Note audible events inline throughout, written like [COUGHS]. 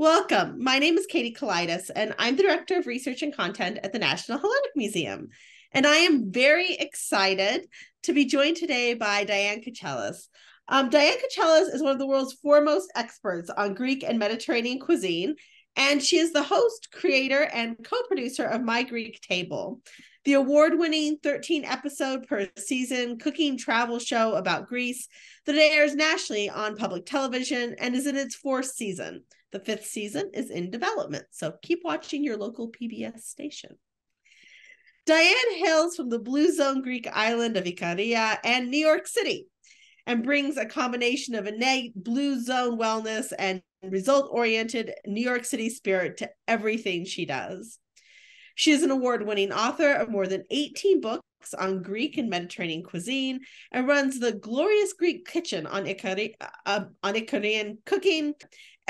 Welcome. My name is Katie Kelaidis, and I'm the Director of Research and Content at the National Hellenic Museum. And I am very excited to be joined today by Diane Kochilas. Um, Diane Kochilas is one of the world's foremost experts on Greek and Mediterranean cuisine, and she is the host, creator, and co producer of My Greek Table, the award winning 13 episode per season cooking travel show about Greece that airs nationally on public television and is in its fourth season. The fifth season is in development, so keep watching your local PBS station. Diane hails from the Blue Zone Greek island of Ikaria and New York City and brings a combination of innate Blue Zone wellness and result oriented New York City spirit to everything she does. She is an award winning author of more than 18 books on Greek and Mediterranean cuisine and runs the Glorious Greek Kitchen on, Ikari, uh, on Ikarian cooking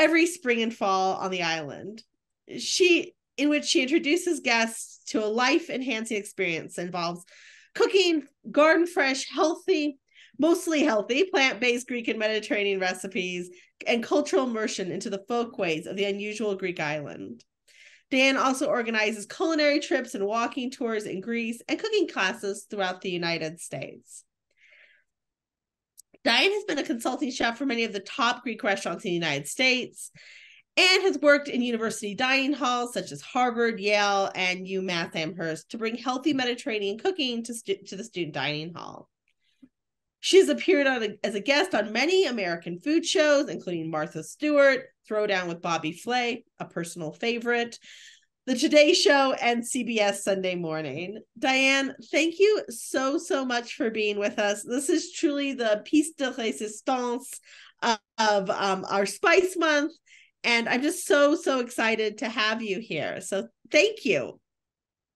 every spring and fall on the island. She in which she introduces guests to a life enhancing experience that involves cooking garden fresh, healthy, mostly healthy, plant based Greek and Mediterranean recipes, and cultural immersion into the folkways of the unusual Greek island. Dan also organizes culinary trips and walking tours in Greece and cooking classes throughout the United States. Diane has been a consulting chef for many of the top Greek restaurants in the United States and has worked in university dining halls such as Harvard, Yale, and UMass Amherst to bring healthy Mediterranean cooking to, stu- to the student dining hall. She has appeared on a, as a guest on many American food shows, including Martha Stewart, Throwdown with Bobby Flay, a personal favorite, The Today Show, and CBS Sunday Morning. Diane, thank you so, so much for being with us. This is truly the piece de resistance of, of um, our Spice Month. And I'm just so, so excited to have you here. So thank you.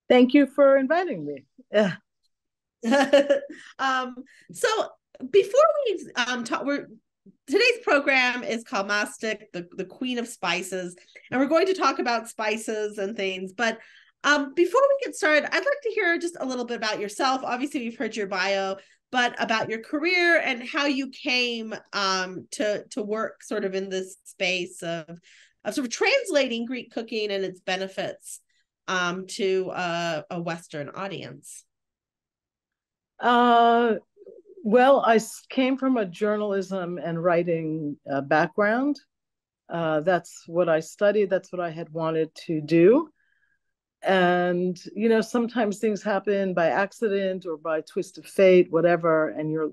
Thank you for inviting me. Yeah. [LAUGHS] um, so before we um talk, we're today's program is called Mastic, the, the Queen of Spices, and we're going to talk about spices and things. But um, before we get started, I'd like to hear just a little bit about yourself. Obviously, we've heard your bio, but about your career and how you came um, to to work sort of in this space of of sort of translating Greek cooking and its benefits um, to uh, a Western audience. Uh, well, I came from a journalism and writing uh, background. Uh, that's what I studied. That's what I had wanted to do. And, you know, sometimes things happen by accident or by twist of fate, whatever, and your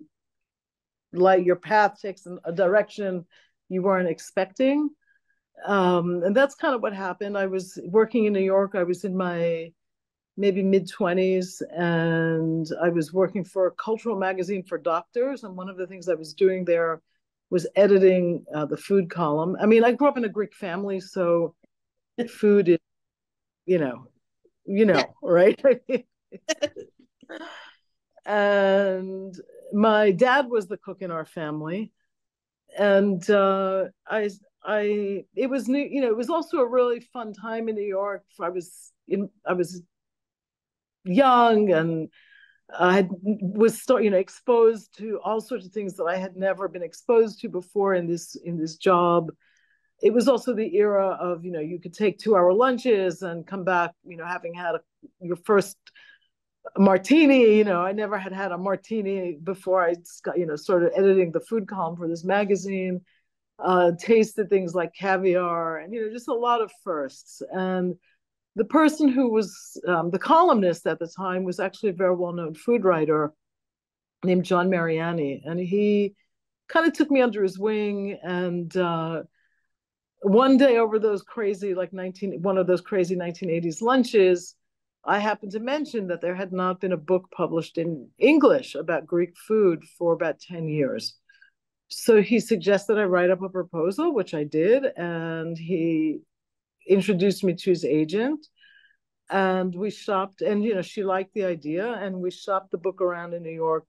like your path takes a direction you weren't expecting. Um, and that's kind of what happened. I was working in New York. I was in my maybe mid 20s and i was working for a cultural magazine for doctors and one of the things i was doing there was editing uh, the food column. I mean i grew up in a greek family so [LAUGHS] food is you know you know right? [LAUGHS] And my dad was the cook in our family and uh, i i it was new you know it was also a really fun time in new york. I was in i was young and I was you know exposed to all sorts of things that I had never been exposed to before in this in this job. It was also the era of you know you could take two hour lunches and come back you know having had a, your first martini. You know I never had had a martini before I got you know started editing the food column for this magazine. Uh, tasted things like caviar and you know just a lot of firsts and the person who was um, the columnist at the time was actually a very well-known food writer named John Mariani, and he kind of took me under his wing. And uh, one day, over those crazy, like one of those crazy nineteen eighties lunches, I happened to mention that there had not been a book published in English about Greek food for about ten years. So he suggested I write up a proposal, which I did, and he introduced me to his agent and we shopped and you know she liked the idea and we shopped the book around in new york.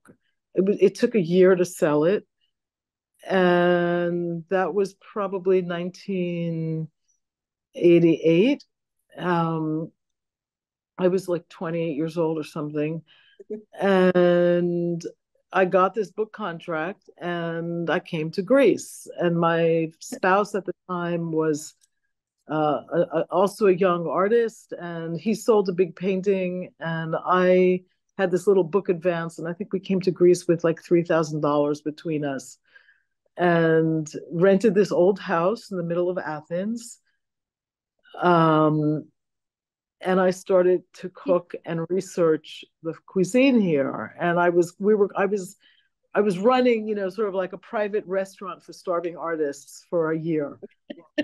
It, was, it took a year to sell it and that was probably 1988 um, i was like 28 years old or something and i got this book contract and i came to greece and my spouse at the time was uh, also a young artist, and he sold a big painting, and I had this little book advance, and I think we came to Greece with like three thousand dollars between us, and rented this old house in the middle of Athens. Um, and I started to cook and research the cuisine here, and I was we were I was I was running, you know, sort of like a private restaurant for starving artists for a year,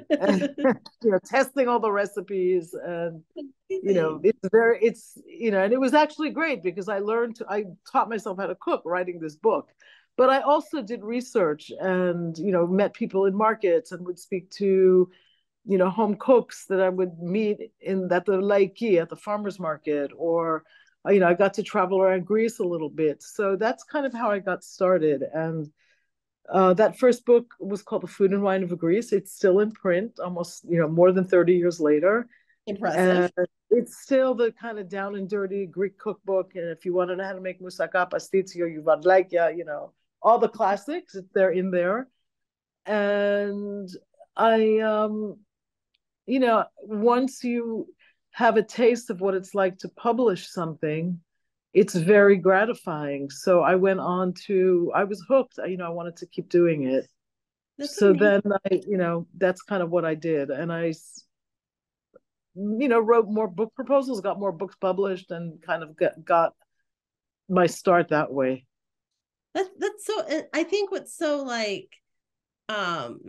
and, [LAUGHS] [LAUGHS] you know, testing all the recipes, and you know, it's very, it's you know, and it was actually great because I learned, to, I taught myself how to cook writing this book, but I also did research and you know met people in markets and would speak to, you know, home cooks that I would meet in at the laiki at the farmers market or you know, I got to travel around Greece a little bit. So that's kind of how I got started. And uh, that first book was called The Food and Wine of Greece. It's still in print, almost you know more than thirty years later. Impressive. And it's still the kind of down and dirty Greek cookbook. And if you want to know how to make moussaka, pastitsio, youvarlakia, you know, all the classics, they're in there. And I, um, you know, once you have a taste of what it's like to publish something, it's very gratifying. So I went on to, I was hooked. You know, I wanted to keep doing it. That's so amazing. then I, you know, that's kind of what I did. And I, you know, wrote more book proposals, got more books published, and kind of got, got my start that way. That's that's so. I think what's so like, um,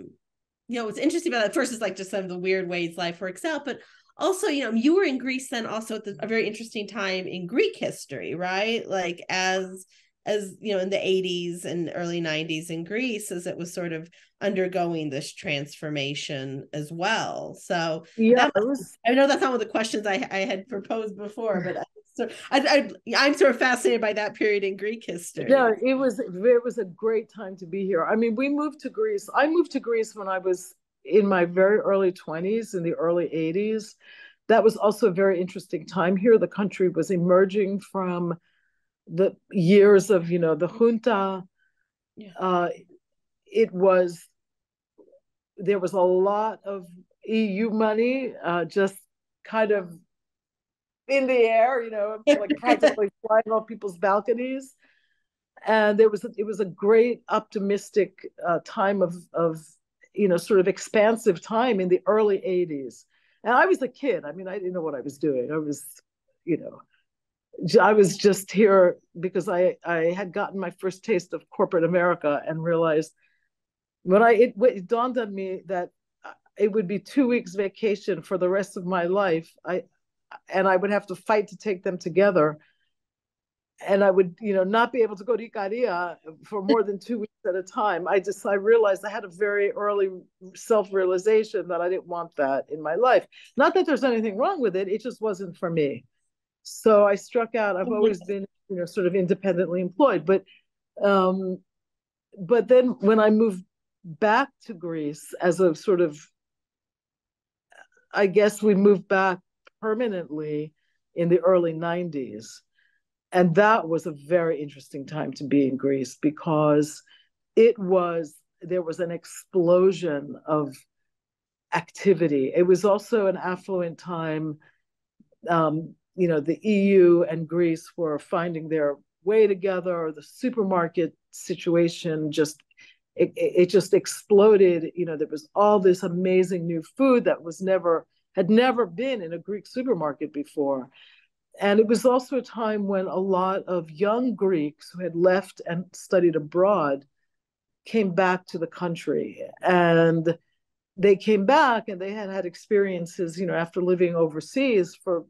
you know, what's interesting about that first is like just some of the weird ways life works out, but also you know you were in greece then also at the, a very interesting time in greek history right? Like as as you know in the 80s and early 90s in greece as it was sort of undergoing this transformation as well. So yeah was... i know that's not one of the questions i, I had proposed before but so I, I i'm sort of fascinated by that period in greek history. Yeah it was it was a great time to be here. I mean we moved to greece. I moved to greece when i was in my very early 20s, in the early 80s. That was also a very interesting time here. The country was emerging from the years of, you know, the junta. Yeah. Uh, it was, there was a lot of EU money uh, just kind of in the air, you know, [LAUGHS] like practically flying off people's balconies. And there was it was a great optimistic uh, time of of you know, sort of expansive time in the early 80s. And I was a kid. I mean, I didn't know what I was doing. I was, you know, I was just here because I, I had gotten my first taste of corporate America and realized when I, it, it dawned on me that uh, it would be two weeks vacation for the rest of my life. I, and I would have to fight to take them together and I would, you know, not be able to go to Ikaria for more than two weeks at a time. I just, I realized I had a very early self-realization that I didn't want that in my life. Not that there's anything wrong with it, it just wasn't for me. So I struck out. I've always been, you know, sort of independently employed, but, um, but then when I moved back to Greece as a sort of, I guess we moved back permanently in the early 90s and that was a very interesting time to be in Greece because it was there was an explosion of activity. It was also an affluent time. Um, you know, the EU and Greece were finding their way together. The supermarket situation just it, it just exploded. You know, there was all this amazing new food that was never had never been in a Greek supermarket before. And it was also a time when a lot of young Greeks who had left and studied abroad came back to the country. And they came back and they had had experiences, you know, after living overseas for,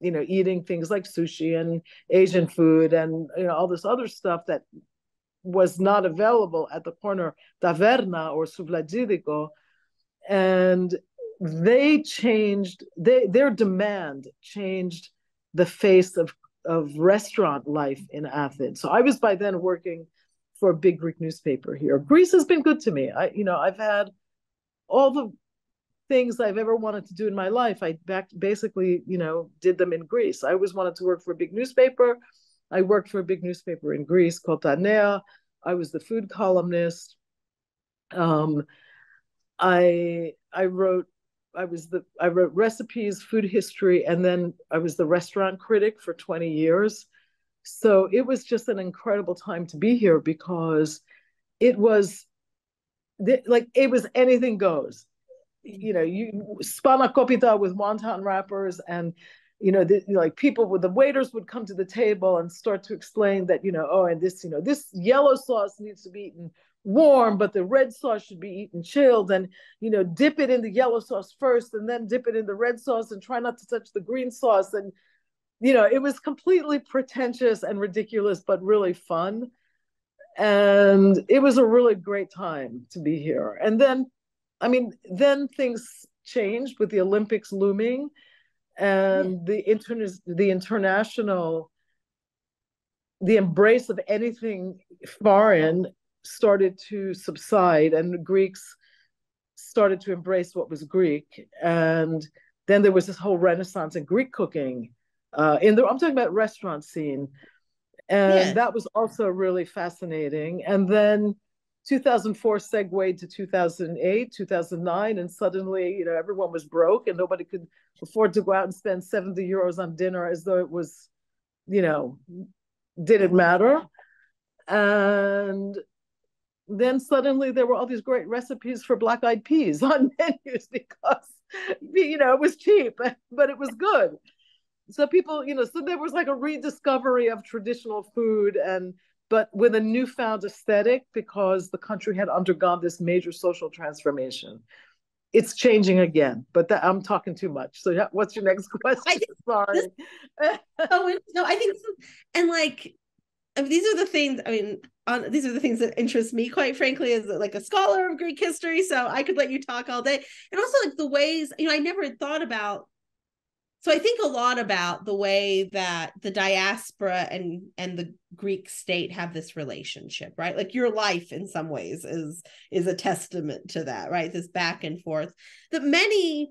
you know, eating things like sushi and Asian food and, you know, all this other stuff that was not available at the corner taverna or souvlaki. And they changed, they, their demand changed the face of of restaurant life in Athens. So I was by then working for a big Greek newspaper here. Greece has been good to me. I, you know, I've had all the things I've ever wanted to do in my life. I back basically, you know, did them in Greece. I always wanted to work for a big newspaper. I worked for a big newspaper in Greece called Ta Nea. I was the food columnist. Um, I I wrote I was the I wrote recipes, food history, and then I was the restaurant critic for 20 years. So it was just an incredible time to be here because it was like it was anything goes. You know, you spanakopita with wonton wrappers and you know, the, like people with the waiters would come to the table and start to explain that, you know, oh, and this, you know, this yellow sauce needs to be eaten warm, but the red sauce should be eaten chilled. And, you know, dip it in the yellow sauce first and then dip it in the red sauce and try not to touch the green sauce. And, you know, it was completely pretentious and ridiculous, but really fun. And it was a really great time to be here. And then, I mean, then things changed with the Olympics looming and the inter- the international the embrace of anything foreign started to subside and the greeks started to embrace what was greek and then there was this whole renaissance in greek cooking uh, in the i'm talking about restaurant scene and yeah. that was also really fascinating and then 2004 segued to 2008, 2009, and suddenly, you know, everyone was broke and nobody could afford to go out and spend 70 euros on dinner as though it was, you know, didn't matter. And then suddenly there were all these great recipes for black eyed peas [LAUGHS] on menus because, you know, it was cheap, [LAUGHS] but it was good. So people, you know, so there was like a rediscovery of traditional food and but with a newfound aesthetic because the country had undergone this major social transformation. It's changing again, but that, I'm talking too much. So, what's your next [LAUGHS] question? I think, Sorry. This, oh, no, I think, and like, I mean, these are the things. I mean, on, these are the things that interest me, quite frankly, as like a scholar of Greek history. So I could let you talk all day, and also like the ways you know I never thought about so i think a lot about the way that the diaspora and and the greek state have this relationship right like your life in some ways is is a testament to that right this back and forth that many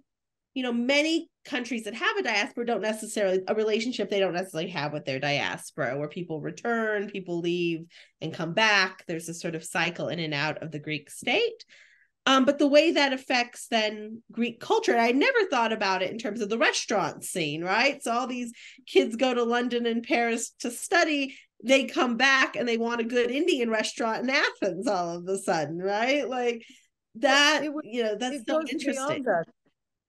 you know many countries that have a diaspora don't necessarily a relationship they don't necessarily have with their diaspora where people return people leave and come back there's a sort of cycle in and out of the greek state um, but the way that affects then Greek culture, I never thought about it in terms of the restaurant scene, right? So all these kids go to London and Paris to study, they come back and they want a good Indian restaurant in Athens all of a sudden, right? Like that, it, you know, that's so interesting. That.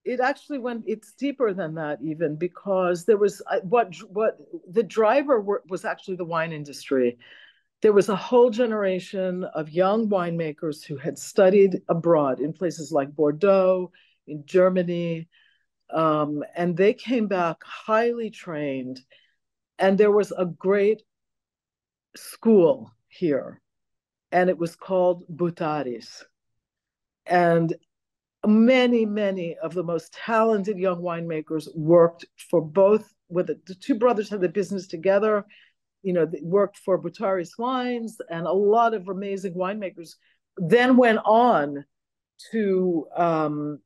It actually went. It's deeper than that, even because there was uh, what what the driver were, was actually the wine industry there was a whole generation of young winemakers who had studied abroad in places like Bordeaux, in Germany, um, and they came back highly trained. And there was a great school here, and it was called Boutaris And many, many of the most talented young winemakers worked for both, with the, the two brothers had the business together you know, they worked for Boutaris Wines and a lot of amazing winemakers. Then went on to um,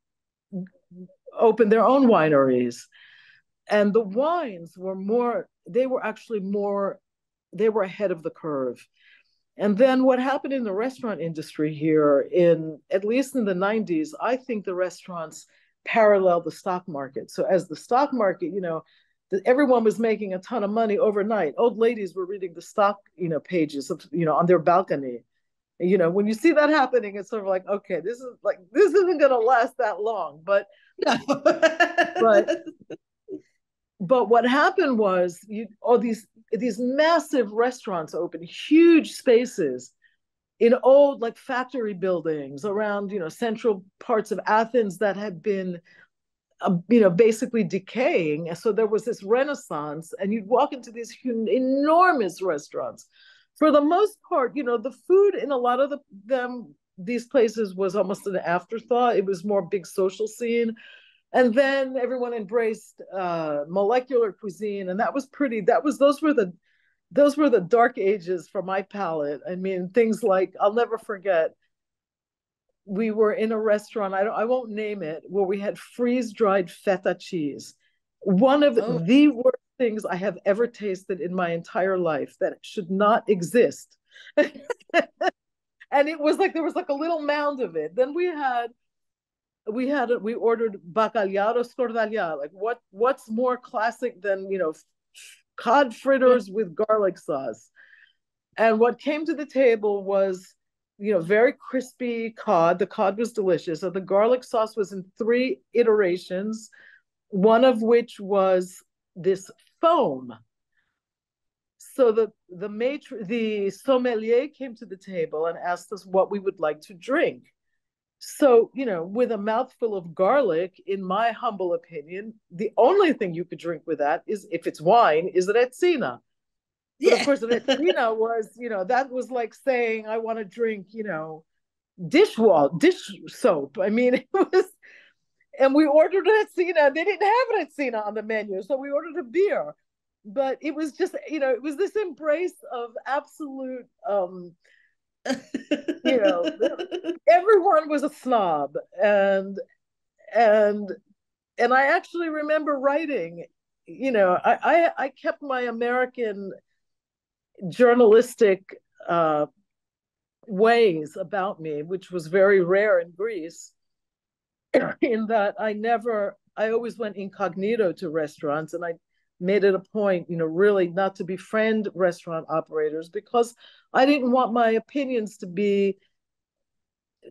open their own wineries. And the wines were more, they were actually more, they were ahead of the curve. And then what happened in the restaurant industry here, in at least in the 90s, I think the restaurants parallel the stock market. So as the stock market, you know, everyone was making a ton of money overnight. Old ladies were reading the stock, you know, pages of, you know, on their balcony. You know, when you see that happening, it's sort of like, okay, this is like this isn't going to last that long. But, [LAUGHS] no. but, but what happened was, you all these these massive restaurants open, huge spaces in old like factory buildings around you know central parts of Athens that had been uh, you know, basically decaying. So there was this renaissance, and you'd walk into these enormous restaurants. For the most part, you know, the food in a lot of the, them these places was almost an afterthought. It was more big social scene. And then everyone embraced uh, molecular cuisine, and that was pretty. That was those were the those were the dark ages for my palate. I mean, things like I'll never forget we were in a restaurant, I, don't, I won't name it, where we had freeze dried feta cheese. One of oh. the worst things I have ever tasted in my entire life that should not exist. [LAUGHS] and it was like there was like a little mound of it. Then we had we had. We ordered bacalhau skordalia. Like what? What's more classic than you know, cod fritters with garlic sauce? And what came to the table was, you know, very crispy cod. The cod was delicious. So the garlic sauce was in three iterations, one of which was this foam. So the the maitre, the sommelier came to the table and asked us what we would like to drink. So, you know, with a mouthful of garlic, in my humble opinion, the only thing you could drink with that is if it's wine, is retsina. But yeah. of course, retsina [LAUGHS] was, you know, that was like saying, I want to drink, you know, dishwall, dish soap. I mean, [LAUGHS] it was, and we ordered retsina. They didn't have retsina on the menu. So we ordered a beer. But it was just, you know, it was this embrace of absolute um you know everyone was a snob and and and i actually remember writing you know i i, I kept my american journalistic uh, ways about me which was very rare in greece [COUGHS] in that i never i always went incognito to restaurants and i made it a point, you know, really not to befriend restaurant operators because I didn't want my opinions to be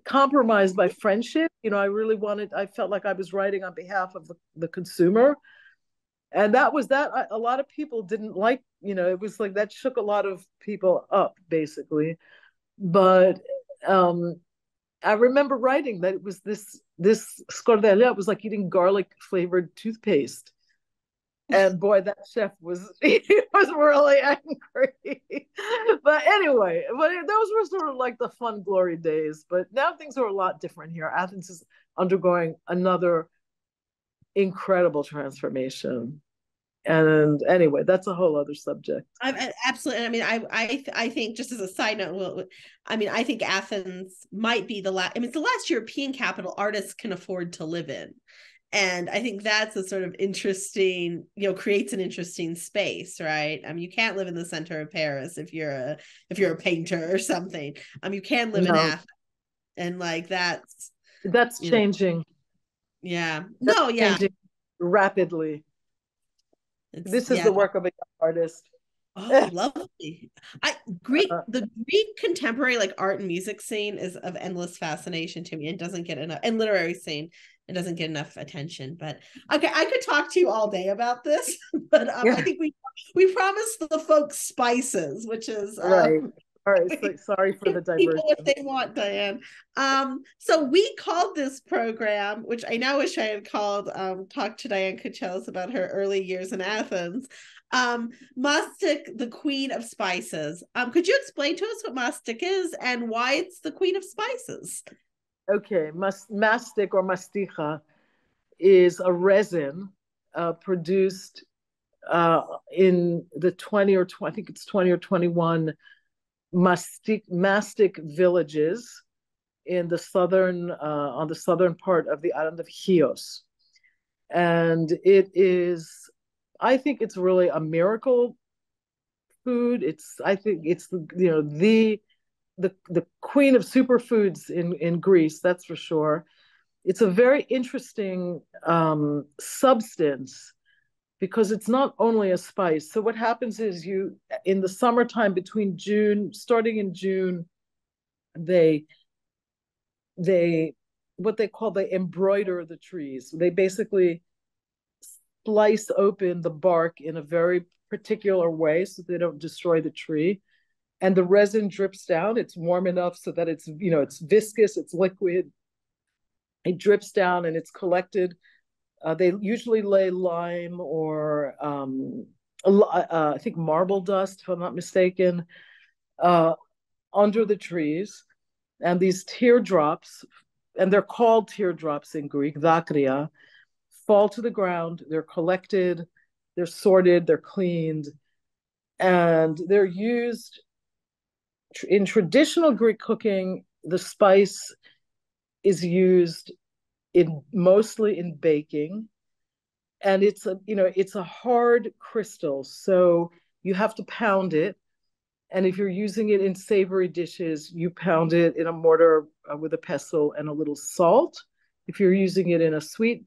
compromised by friendship. You know, I really wanted, I felt like I was writing on behalf of the, the consumer. And that was that. I, a lot of people didn't like, you know, it was like that shook a lot of people up, basically. But um, I remember writing that it was this this skordalia was like eating garlic flavored toothpaste and boy that chef was [LAUGHS] he was really angry. But anyway but those were sort of like the fun glory days. But now things are a lot different here. Athens is undergoing another incredible transformation. And anyway that's a whole other subject. I, absolutely. I mean i i i think just as a side note i mean i think athens might be the last i mean it's the last european capital artists can afford to live in and i think that's a sort of interesting you know creates an interesting space right i mean you can't live in the center of paris if you're a if you're a painter or something um you can live no. in athens and like that's that's changing know. yeah that's no yeah rapidly it's, this is yeah. the work of a young artist Oh, [LAUGHS] lovely. I Greek uh, the Greek contemporary like art and music scene is of endless fascination to me and doesn't get enough and literary scene it doesn't get enough attention. But okay, I could talk to you all day about this, [LAUGHS] but um, yeah. I think we we promised the folks spices, which is um, right. All right, so, [LAUGHS] sorry for the diversion. People If they want, Diane. Um, so we called this program, which I now wish I had called um, Talk to Diane Kochilas about her early years in Athens. Um, mastic, the queen of spices. Um, could you explain to us what mastic is and why it's the queen of spices? Okay, mas- mastic or masticha is a resin uh, produced uh, in the 20 or 20, I think it's 20 or 21 mastic, mastic villages in the southern, uh, on the southern part of the island of Chios. And it is, I think it's really a miracle food. It's, I think it's, you know, the the the queen of superfoods in in Greece, that's for sure. It's a very interesting um, substance because it's not only a spice. So what happens is you in the summertime between June, starting in June, they they what they call they embroider the trees. They basically slice open the bark in a very particular way so they don't destroy the tree and the resin drips down. It's warm enough so that it's, you know, it's viscous, it's liquid. It drips down and it's collected. Uh, they usually lay lime or um, uh, I think marble dust, if I'm not mistaken, uh, under the trees. And these teardrops, and they're called teardrops in Greek, dacria, fall to the ground. They're collected, they're sorted, they're cleaned, and they're used in traditional Greek cooking, the spice is used in mostly in baking. And it's a you know it's a hard crystal so you have to pound it. And if you're using it in savory dishes you pound it in a mortar uh, with a pestle and a little salt. If you're using it in a sweet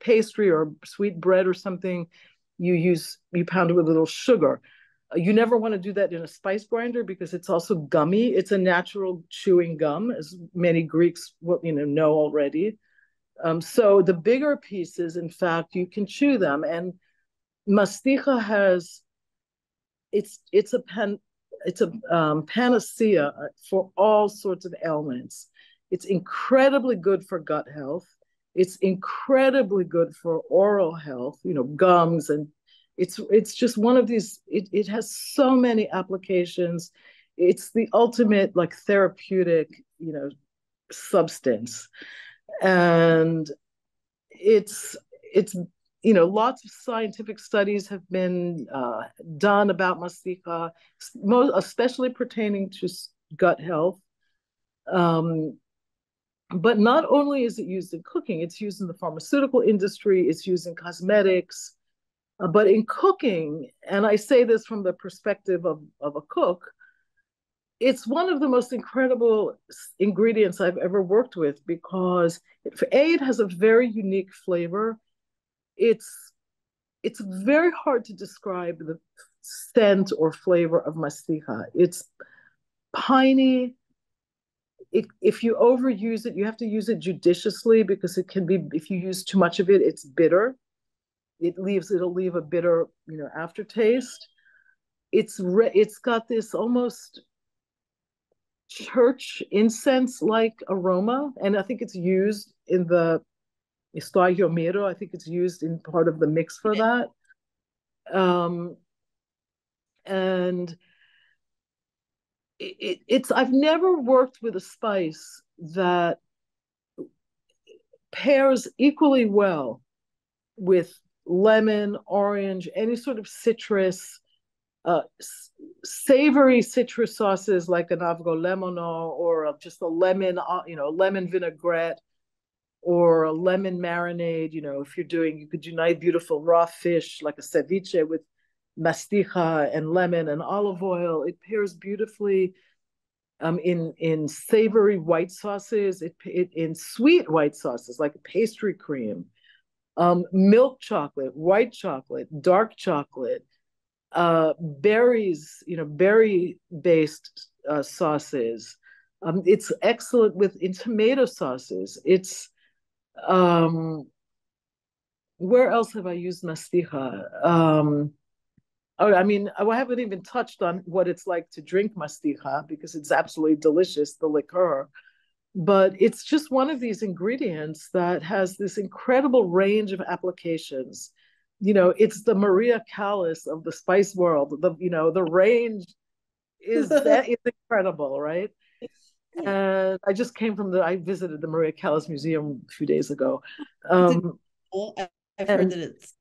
pastry or sweet bread or something, you use you pound it with a little sugar. You never want to do that in a spice grinder because it's also gummy. It's a natural chewing gum, as many Greeks will you know know already. Um, so the bigger pieces, in fact, you can chew them. And masticha has it's it's a pen it's a um, panacea for all sorts of ailments. It's incredibly good for gut health. It's incredibly good for oral health, you know, gums and it's it's just one of these it, it has so many applications. It's the ultimate like therapeutic you know substance. And it's it's you know lots of scientific studies have been uh, done about masticha especially pertaining to gut health. Um, but not only is it used in cooking it's used in the pharmaceutical industry it's used in cosmetics uh, but in cooking, and I say this from the perspective of, of a cook, it's one of the most incredible ingredients I've ever worked with because it, A, it has a very unique flavor. It's it's very hard to describe the scent or flavor of masticha. It's piney. It, if you overuse it, you have to use it judiciously because it can be, if you use too much of it, it's bitter it leaves it'll leave a bitter you know aftertaste it's re- it's got this almost church incense like aroma and i think it's used in the Estagio Miro. I think it's used in part of the mix for that. Um, and it, it's I've never worked with a spice that pairs equally well with lemon, orange, any sort of citrus, uh, savory citrus sauces like an avgolemono or just a lemon, uh, you know, lemon vinaigrette or a lemon marinade. You know, if you're doing, you could do nice, beautiful raw fish like a ceviche with masticha and lemon and olive oil. It pairs beautifully um, in in savory white sauces. It, it in sweet white sauces like pastry cream um, milk chocolate, white chocolate, dark chocolate, uh, berries, you know, berry based uh, sauces. Um, it's excellent with in tomato sauces. It's um, where else have I used masticha? Um, oh, I mean, I haven't even touched on what it's like to drink masticha because it's absolutely delicious, the liqueur but it's just one of these ingredients that has this incredible range of applications. You know it's the maria callas of the spice world the you know the range is that is incredible right? And i just came from the i visited the maria callas museum a few days ago. Um i've heard that it's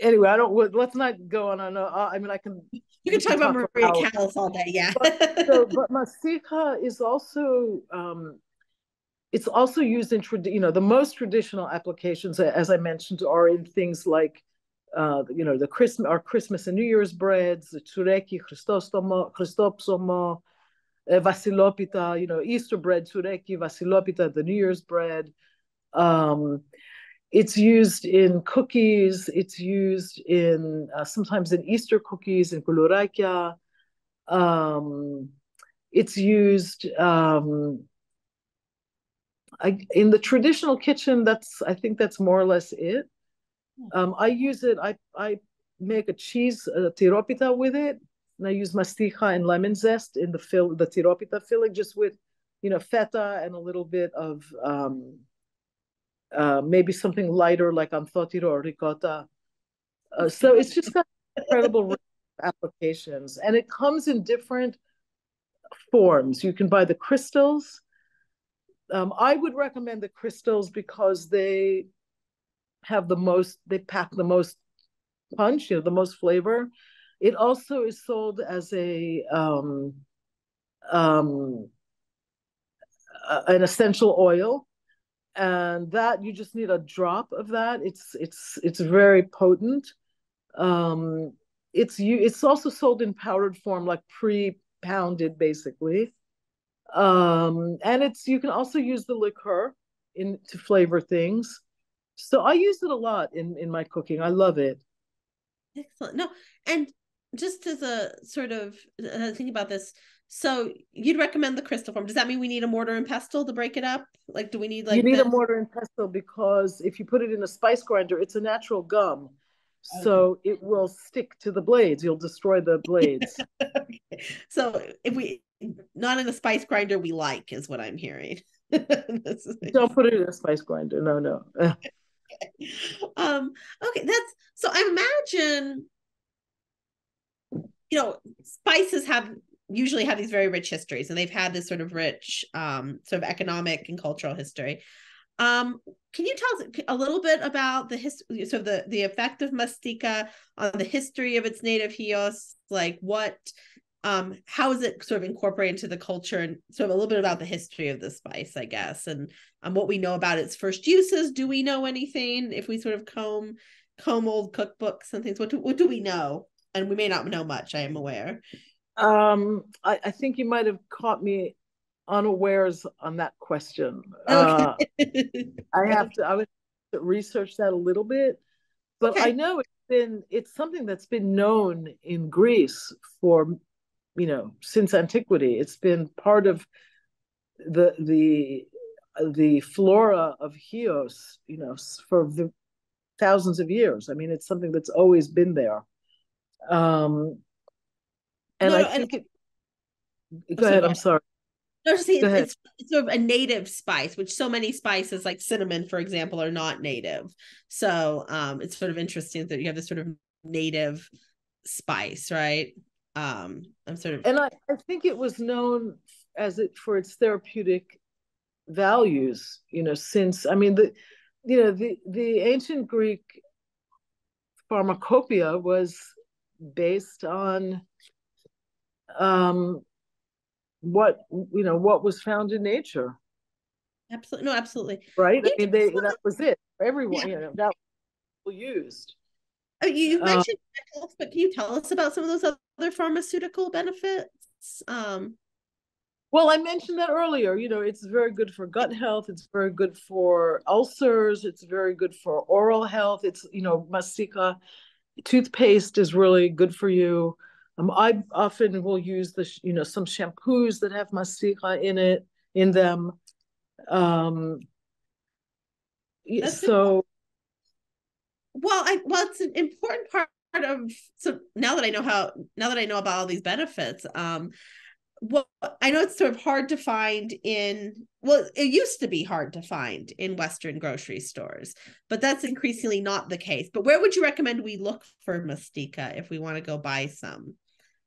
anyway, I don't. Let's not go on. on uh, I mean, I can. You can talk about Maria Callas all day, yeah. but, so, [LAUGHS] but masticha is also. Um, it's also used in you know the most traditional applications, as I mentioned, are in things like, uh, you know, the Christmas our Christmas and New Year's breads, the tsoureki, Christostomo, Christopsomo, uh, Vasilopita, you know, Easter bread, tsoureki, Vasilopita, the New Year's bread. Um, it's used in cookies. It's used in uh, sometimes in Easter cookies in koulourakia. Um, it's used um, I, in the traditional kitchen. That's I think that's more or less it. Um, I use it. I I make a cheese a tiropita with it, and I use masticha and lemon zest in the fill the tiropita filling, just with you know feta and a little bit of um, uh, maybe something lighter like anthotyro or ricotta. Uh, so it's just got incredible applications, and it comes in different forms. You can buy the crystals. Um, I would recommend the crystals because they have the most, they pack the most punch, you know, the most flavor. It also is sold as a um, um, an essential oil and that you just need a drop of that it's it's it's very potent um it's you it's also sold in powdered form like pre-pounded basically Um, and it's you can also use the liqueur in to flavor things. So I use it a lot in in my cooking. I love it. Excellent. No, and just as a sort of uh, think about this, so you'd recommend the crystal form. Does that mean we need a mortar and pestle to break it up? Like, do we need like you need a mortar and pestle because if you put it in a spice grinder, it's a natural gum. So okay. it will stick to the blades. You'll destroy the blades. [LAUGHS] okay. So if we not in the spice grinder we like is what I'm hearing. [LAUGHS] Don't put it in a spice grinder. No, no. okay. [LAUGHS] Um, okay, that's so I imagine you know, spices have usually have these very rich histories and they've had this sort of rich um, sort of economic and cultural history. Um, can you tell us a little bit about the history, so the the effect of mastica on the history of its native Chios, like what, um, how is it sort of incorporated into the culture, and sort of a little bit about the history of the spice, I guess, and um, what we know about its first uses. Do we know anything if we sort of comb comb old cookbooks and things? What do, what do we know? And we may not know much. I am aware. Um, I, I think you might have caught me unawares on that question. Okay. Uh, [LAUGHS] I have to I would research that a little bit, but okay. I know it's been it's something that's been known in Greece for you know since antiquity. It's been part of the the the flora of Chios, you know, for the thousands of years. I mean, it's something that's always been there. Um, and no, I think and, it. Go ahead. I'm sorry. No, see, it's, it's, it's, sort of a native spice, which so many spices, like cinnamon, for example, are not native. So um, it's sort of interesting that you have this sort of native spice, right? Um, I'm sort of, and I, I think it was known as it for its therapeutic values. You know, since I mean the, you know, the the ancient Greek pharmacopoeia was based on um what you know what was found in nature. Absolutely no absolutely. Right? I mean they, that was it. Everyone yeah. you know that was used. Oh, you uh, mentioned uh, but can you tell us about some of those other pharmaceutical benefits? Um well i mentioned that earlier. You know it's very good for gut health. It's very good for ulcers. It's very good for oral health. It's you know mastica toothpaste is really good for you um, I often will use the, you know, some shampoos that have mastica in it, in them. Um, so. Well, I well, it's an important part of so now that I know how now that I know about all these benefits, um, well, I know it's sort of hard to find in well, it used to be hard to find in Western grocery stores, but that's increasingly not the case. But where would you recommend we look for mastica if we want to go buy some?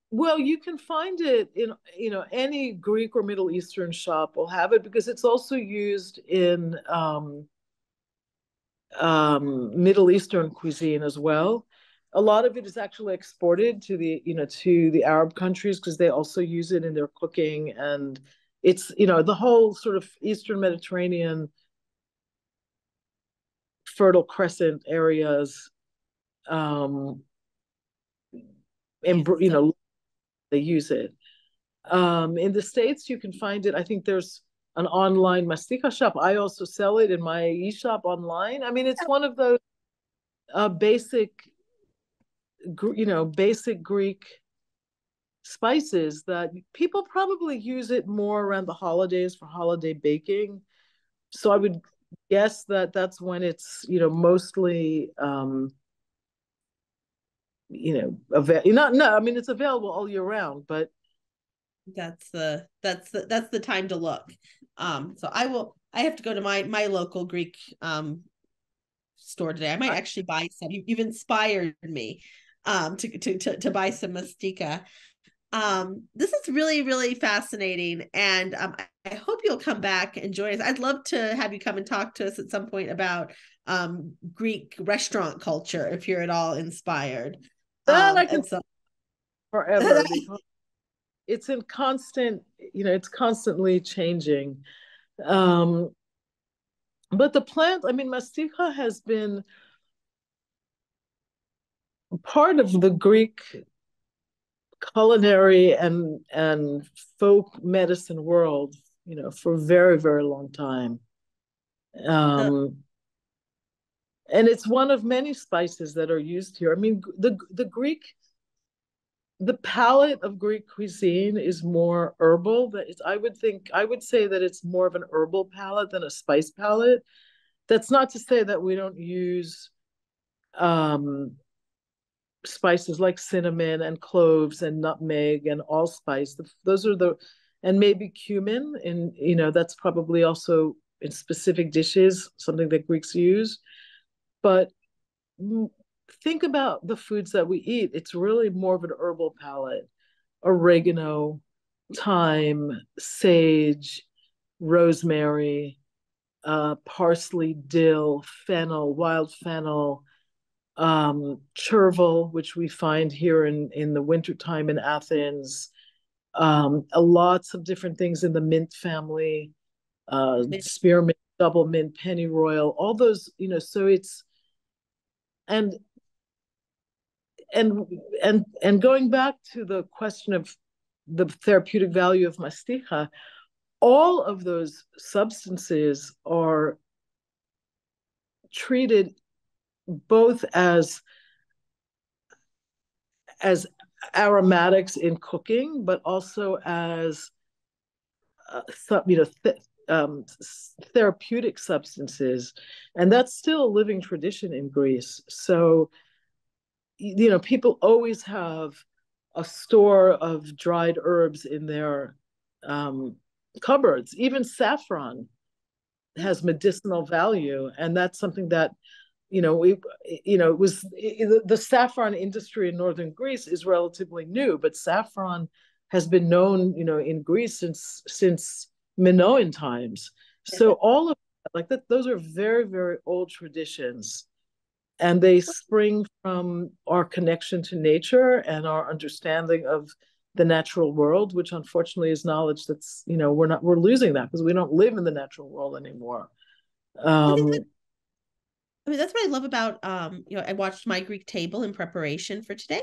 Well, you can find it in you know any Greek or Middle Eastern shop will have it because it's also used in um, um, Middle Eastern cuisine as well. A lot of it is actually exported to the you know to the Arab countries because they also use it in their cooking and it's you know the whole sort of Eastern Mediterranean Fertile Crescent areas um, and you know they use it. Um, in the States, you can find it. I think there's an online mastika shop. I also sell it in my e-shop online. I mean, it's one of those uh, basic, you know, basic Greek spices that people probably use it more around the holidays for holiday baking. So I would guess that that's when it's, you know, mostly um, you know, avail- not no, I mean it's available all year round, but that's the that's the that's the time to look. Um, so I will I have to go to my my local Greek um store today. I might actually buy some. You, have inspired me um to, to to to buy some mastica. Um, this is really really fascinating, and um, I hope you'll come back and join us. I'd love to have you come and talk to us at some point about um Greek restaurant culture if you're at all inspired. That um, I can so- [LAUGHS] forever [LAUGHS] it's in constant, you know, it's constantly changing. Um, but the plant, I mean, mastica has been part of the Greek culinary and and folk medicine world, you know, for a very very long time. Um, and it's one of many spices that are used here. I mean, the the Greek, the palate of Greek cuisine is more herbal. That is, I would think, I would say that it's more of an herbal palate than a spice palate. That's not to say that we don't use um, spices like cinnamon and cloves and nutmeg and allspice. Those are the, and maybe cumin. And you know, that's probably also in specific dishes something that Greeks use but think about the foods that we eat. It's really more of an herbal palette oregano, thyme, sage, rosemary, uh, parsley, dill, fennel, wild fennel, um, chervil, which we find here in, in the wintertime in Athens, um, lots of different things in the mint family, uh, spearmint, double mint, pennyroyal, all those, you know, so it's, and and and and going back to the question of the therapeutic value of masticha, all of those substances are treated both as as aromatics in cooking, but also as uh, you know th- um, therapeutic substances, and that's still a living tradition in Greece. So, you know, people always have a store of dried herbs in their um, cupboards. Even saffron has medicinal value, and that's something that you know we you know it was it, the saffron industry in northern greece is relatively new but saffron has been known you know in greece since since Minoan times. So all of that, like that, those are very, very old traditions. And they spring from our connection to nature and our understanding of the natural world, which unfortunately is knowledge that's, you know, we're not, we're losing that because we don't live in the natural world anymore. Um, I mean, that's what I love about, um, you know, I watched my Greek table in preparation for today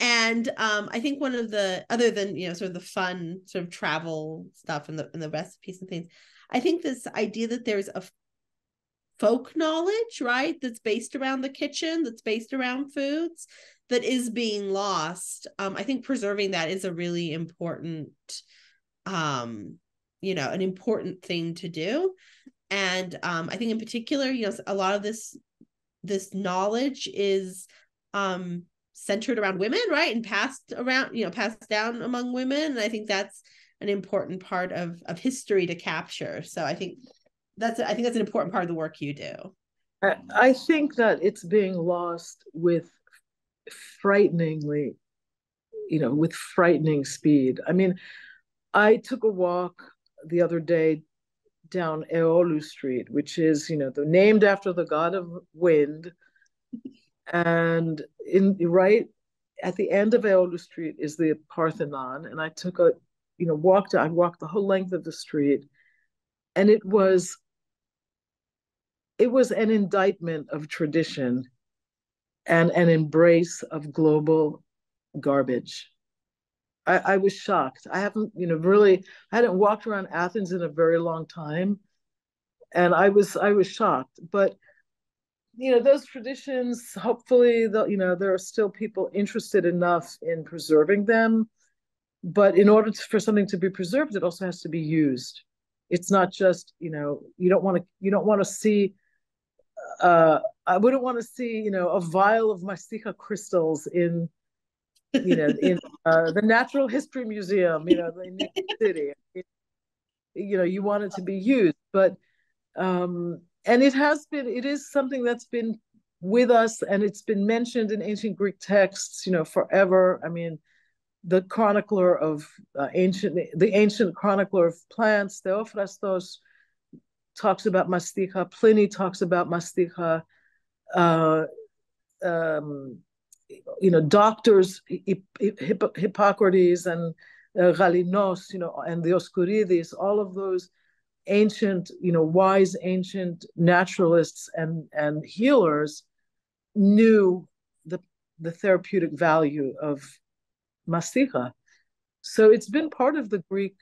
and um, I think one of the other than you know sort of the fun sort of travel stuff and the and the recipes and things, I think this idea that there's a folk knowledge, right, that's based around the kitchen, that's based around foods, that is being lost. Um, I think preserving that is a really important, um, you know, an important thing to do. And um, I think in particular, you know, a lot of this this knowledge is um centered around women, right? And passed around, you know, passed down among women. And I think that's an important part of of history to capture. So I think that's I think that's an important part of the work you do. I think that it's being lost with frighteningly, you know, with frightening speed. I mean, I took a walk the other day down Aiolou Street, which is, you know, the, named after the god of wind and in right at the end of Aiolou Street is the Parthenon, and I took a, you know, walked. I walked the whole length of the street, and it was, it was an indictment of tradition, and an embrace of global garbage. I, I was shocked. I haven't, you know, really, I hadn't walked around Athens in a very long time, and I was, I was shocked, but you know those traditions hopefully the, you know there are still people interested enough in preserving them. But in order to, for something to be preserved it also has to be used. It's not just you know you don't want to you don't want to see uh i wouldn't want to see you know a vial of masticha crystals in you know in uh, the natural history museum you know in New city. You know you want it to be used but um and it has been it is something that's been with us and it's been mentioned in ancient greek texts you know forever. I mean the chronicler of uh, ancient the ancient chronicler of plants theophrastos talks about masticha pliny talks about masticha uh, um, you know doctors hippocrates and uh, galinos you know and the Dioscorides all of those ancient, you know, wise ancient naturalists and and healers knew the the therapeutic value of masticha. So it's been part of the Greek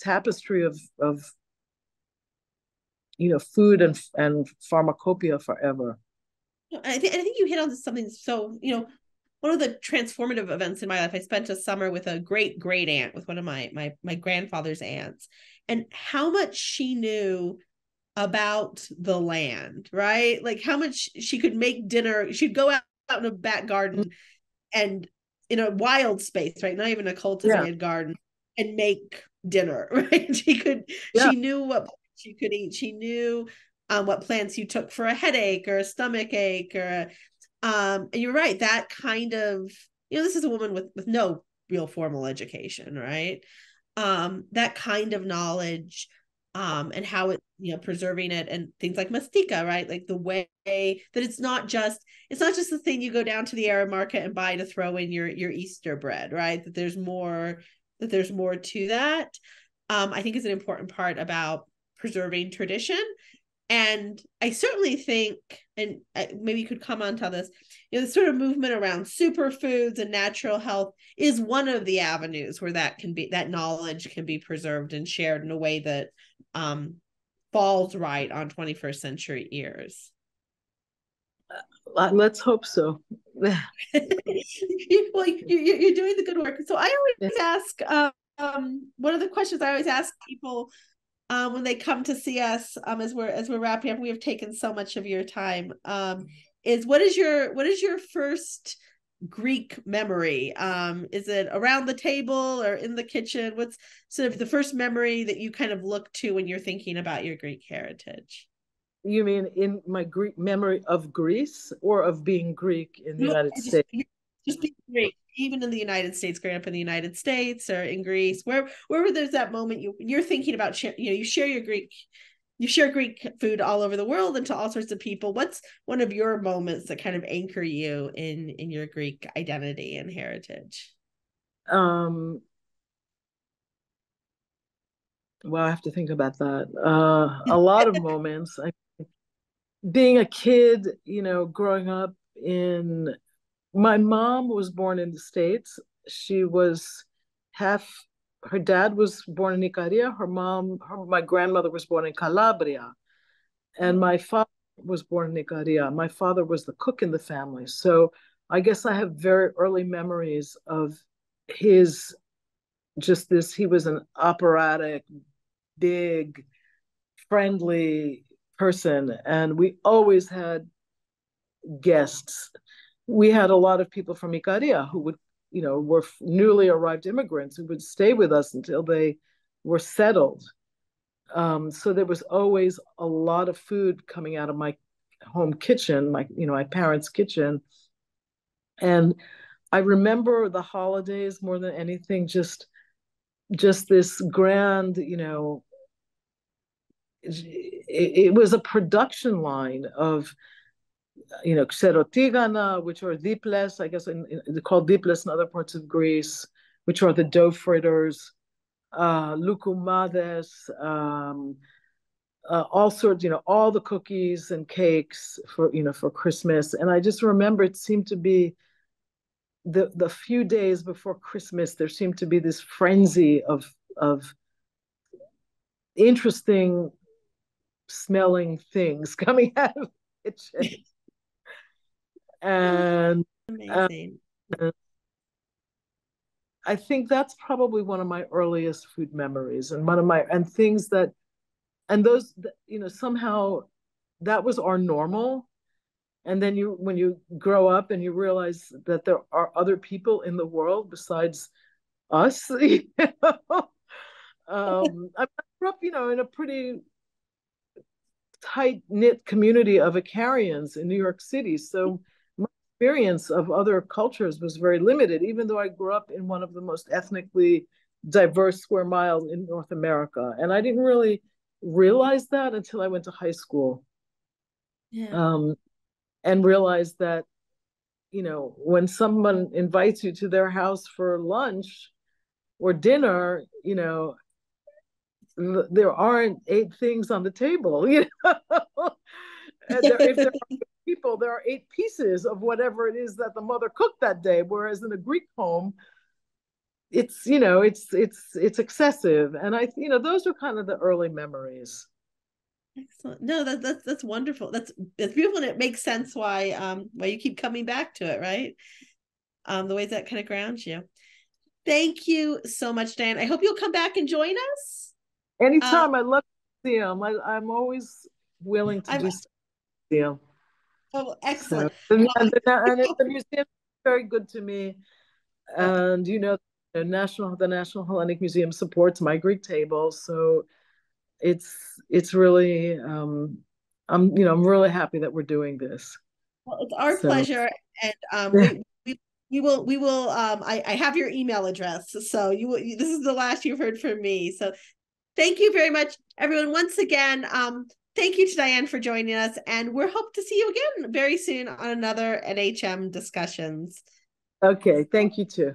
tapestry of of you know food and and pharmacopoeia forever. I think I think you hit on something so you know one of the transformative events in my life. I spent a summer with a great great aunt with one of my my my grandfather's aunts, and how much she knew about the land, right? Like how much she could make dinner. She'd go out, out in a back garden and in a wild space, right? Not even a cultivated yeah. garden, and make dinner, [LAUGHS] right? She could, yeah. she knew what she could eat. She knew um, what plants you took for a headache or a stomach ache or a, um, and you're right, that kind of, you know, this is a woman with with no real formal education, right? Um, that kind of knowledge um, and how it you know preserving it and things like masticha right? Like the way that it's not just it's not just the thing you go down to the arab market and buy to throw in your your easter bread right? That there's more that there's more to that. Um, i think is an important part about preserving tradition and i certainly think and maybe you could comment on this you know the sort of movement around superfoods and natural health is one of the avenues where that can be that knowledge can be preserved and shared in a way that um, falls right on 21st century ears. Uh, let's hope so. [LAUGHS] you, well, you, you're doing the good work. So I always ask um, one of the questions I always ask people um, when they come to see us um, as we're as we're wrapping up. We have taken so much of your time. Um, is what is your what is your first Greek memory? Um, is it around the table or in the kitchen? What's sort of the first memory that you kind of look to when you're thinking about your Greek heritage? You mean in my Greek memory of Greece or of being Greek in the no, United just, States? Just being Greek, even in the United States, growing up in the United States or in Greece, where wherever there's that moment you you're thinking about, you know, you share your Greek you share Greek food all over the world and to all sorts of people. What's one of your moments that kind of anchor you in in your Greek identity and heritage? Um well, I have to think about that. Uh, a lot of [LAUGHS] moments. I, being a kid, you know, growing up in, my mom was born in the States. She was half her dad was born in Ikaria. Her mom, her, my grandmother was born in Calabria, and mm. my father was born in Ikaria. My father was the cook in the family, so I guess I have very early memories of his just this. He was an operatic, big, friendly person, and we always had guests. We had a lot of people from Ikaria who would you know, were newly arrived immigrants who would stay with us until they were settled. Um, so there was always a lot of food coming out of my home kitchen, my you know my parents' kitchen, and I remember the holidays more than anything. Just just this grand, you know, it, it was a production line of you know, xerotigana, which are diples, I guess in, in, called diples in other parts of Greece, which are the dough fritters, uh, loukoumades, um, uh, all sorts, you know, all the cookies and cakes for, you know, for Christmas. And I just remember it seemed to be the the few days before Christmas, there seemed to be this frenzy of of interesting smelling things [LAUGHS] coming out of the kitchen and amazing. Uh, I think that's probably one of my earliest food memories, and one of my and things that, and those you know somehow that was our normal, and then you when you grow up and you realize that there are other people in the world besides us. [LAUGHS] You know? um, I grew up, you know, in a pretty tight knit community of Ikarians in New York City, so experience of other cultures was very limited, even though I grew up in one of the most ethnically diverse square miles in North America. And I didn't really realize that until I went to high school. Yeah. Um, and realized that, you know, when someone invites you to their house for lunch or dinner, you know, there aren't eight things on the table, [LAUGHS] you know. there, if there are people, there are eight pieces of whatever it is that the mother cooked that day. Whereas in a Greek home, it's you know it's it's it's excessive. And i you know those are kind of the early memories. Excellent. No that, that's that's wonderful. That's it's beautiful and it makes sense why um why you keep coming back to it right? Um the ways that kind of grounds you. Thank you so much dan. I hope you'll come back and join us. Anytime. Um, i love to museum I, i'm always willing to I'm, do museum oh excellent. So, [LAUGHS] and, and, the, and the museum is very good to me. And you know the national the National Hellenic Museum supports my Greek table, so it's it's really um, I'm you know I'm really happy that we're doing this. Well, it's our so, pleasure, and um, we, we we will we will um I, I have your email address so you will this is the last you've heard from me. So thank you very much everyone once again. Um thank you to diane for joining us and we're hope to see you again very soon on another nhm discussions. Okay thank you too